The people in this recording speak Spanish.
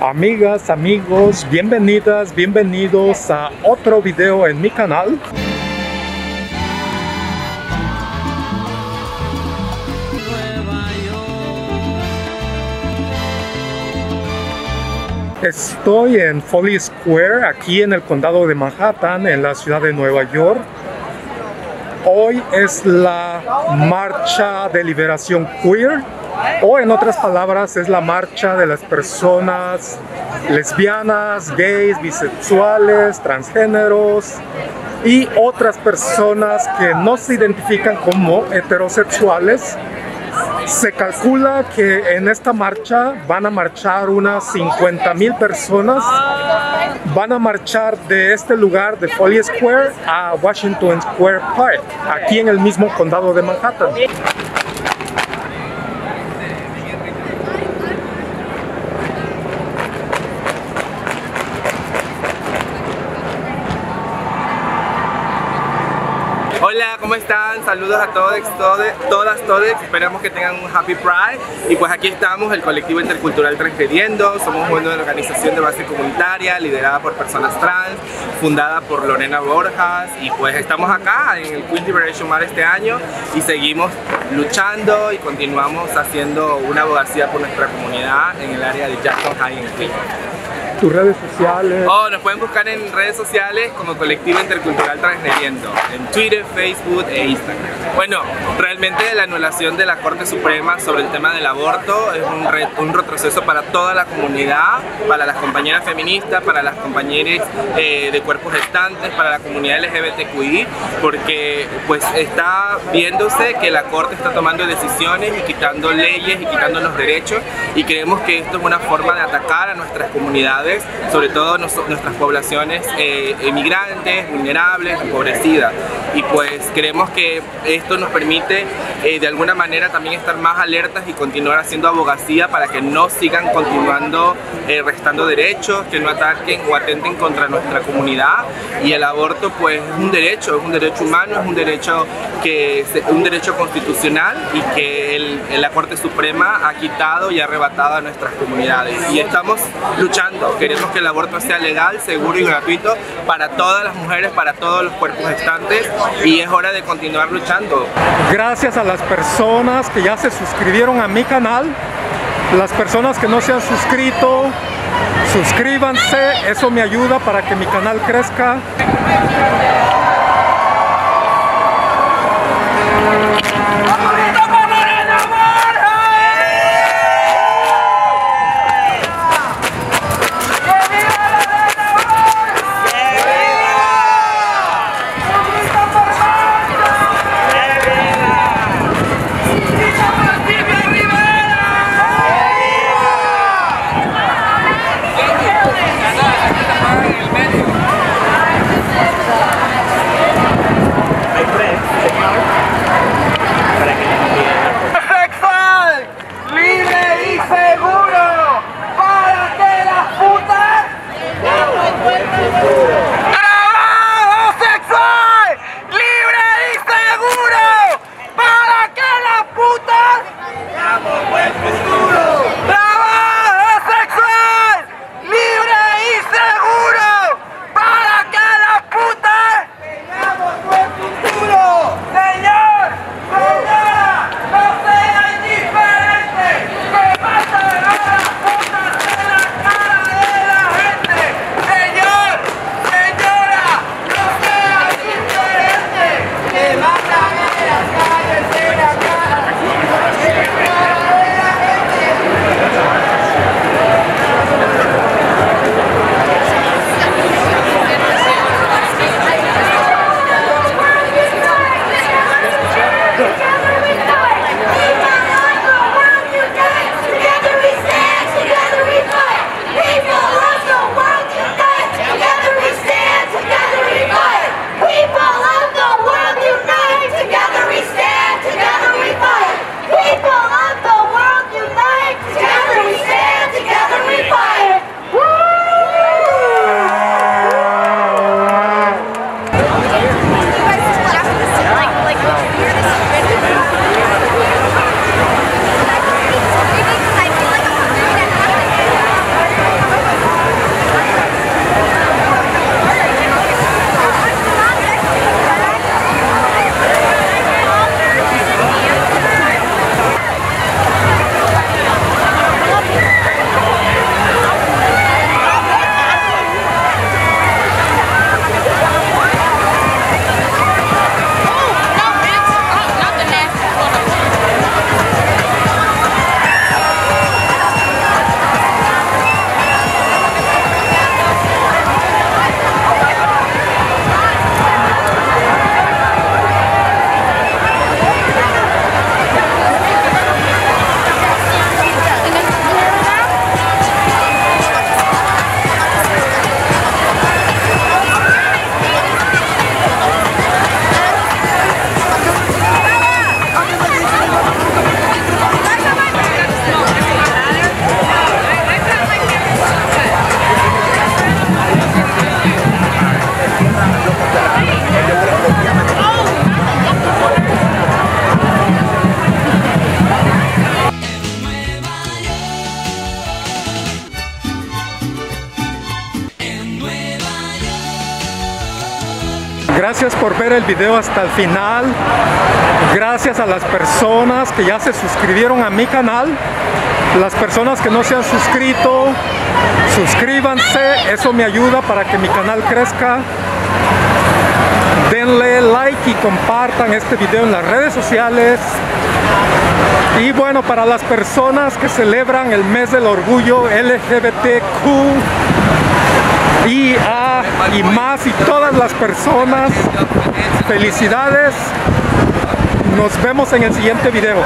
Amigas, amigos, bienvenidas, bienvenidos a otro video en mi canal. Estoy en Foley Square, aquí en el condado de Manhattan, en la ciudad de Nueva York. Hoy es la marcha de liberación queer, o en otras palabras es la marcha de las personas lesbianas, gays, bisexuales, transgéneros y otras personas que no se identifican como heterosexuales se calcula que en esta marcha van a marchar unas 50 mil personas. Van a marchar de este lugar de Foley Square a Washington Square Park, aquí en el mismo condado de Manhattan. Hola, ¿cómo están? Saludos a todos, todas, todos. Esperamos que tengan un Happy Pride. Y pues aquí estamos, el colectivo intercultural Transgrediendo. Somos una organización de base comunitaria liderada por personas trans, fundada por Lorena Borjas. Y pues estamos acá en el Queen Liberation Mar este año y seguimos luchando y continuamos haciendo una abogacía por nuestra comunidad en el área de Jackson High en Queen tus redes sociales. Oh, nos pueden buscar en redes sociales como Colectivo Intercultural Transgrediendo, en Twitter, Facebook e Instagram. Bueno, realmente la anulación de la Corte Suprema sobre el tema del aborto es un, retroceso para toda la comunidad, para las compañeras feministas, para las compañeras eh, de cuerpos gestantes, para la comunidad LGBTQI, porque pues está viéndose que la Corte está tomando decisiones y quitando leyes y quitando los derechos y creemos que esto es una forma de atacar a nuestras comunidades sobre todo nuestras poblaciones eh, emigrantes, vulnerables, empobrecidas. Y pues creemos que esto nos permite eh, de alguna manera también estar más alertas y continuar haciendo abogacía para que no sigan continuando eh, restando derechos, que no ataquen o atenten contra nuestra comunidad. Y el aborto pues es un derecho, es un derecho humano, es un derecho, que, un derecho constitucional y que la Corte Suprema ha quitado y arrebatado a nuestras comunidades. Y estamos luchando Queremos que el aborto sea legal, seguro y gratuito para todas las mujeres, para todos los cuerpos gestantes y es hora de continuar luchando. Gracias a las personas que ya se suscribieron a mi canal, las personas que no se han suscrito, suscríbanse, eso me ayuda para que mi canal crezca. Gracias por ver el video hasta el final. Gracias a las personas que ya se suscribieron a mi canal. Las personas que no se han suscrito, suscríbanse. Eso me ayuda para que mi canal crezca. Denle like y compartan este video en las redes sociales. Y bueno, para las personas que celebran el mes del orgullo LGBTQ y, y más y todas las personas, felicidades. Nos vemos en el siguiente video.